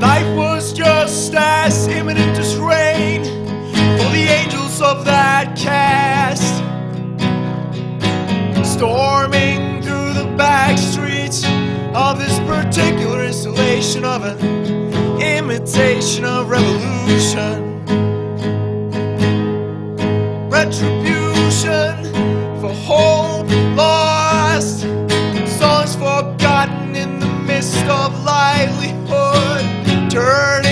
Life was just as imminent as rain for the angels of that cast, storming through the back streets of this particular installation of an imitation of revolution. solution for hope lost. Songs forgotten in the midst of livelihood. Turning